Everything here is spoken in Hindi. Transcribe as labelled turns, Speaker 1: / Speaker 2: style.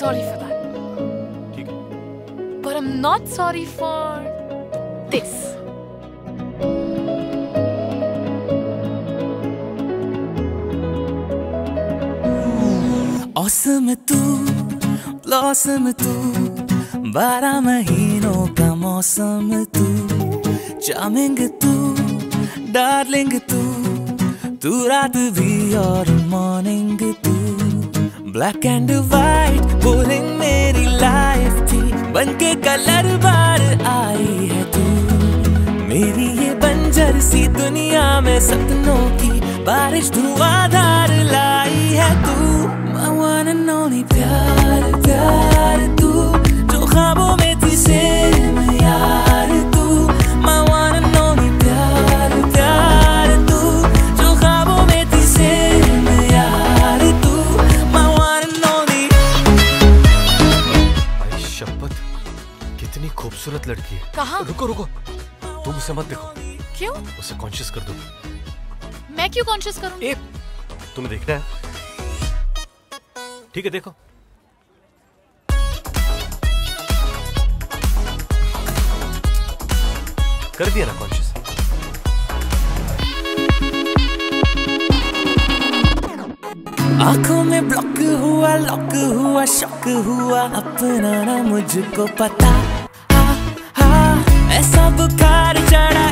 Speaker 1: sorry for that.
Speaker 2: ठीक है
Speaker 1: But I'm not sorry for this.
Speaker 3: Awesome तू ब्लॉसम तू बारह महीनों का मौसम तू चार्मिंग तू डार्लिंग तू तू रात भी और मॉर्निंग तू ब्लैक एंड व्हाइट बोरिंग मेरी लाइफ थी। बनके कलर बार आई है तू। मेरी ये बंजर सी दुनिया में सपनों की बारिश धुआंधार लाई है तू। My one and
Speaker 2: कितनी खूबसूरत लड़की है।
Speaker 1: कहा?
Speaker 2: रुको रुको। तुम उसे मत देखो।
Speaker 1: क्यों?
Speaker 2: उसे कॉन्शियस कर दो।
Speaker 1: मैं क्यों कॉन्शियस करूँ?
Speaker 2: ए तुम्हें देखना है। ठीक है देखो। कर दिया ना कॉन्शियस
Speaker 3: आँखों में ब्लॉक हुआ लॉक हुआ शॉक हुआ अपना ना मुझको पता। मैं सब चढ़ा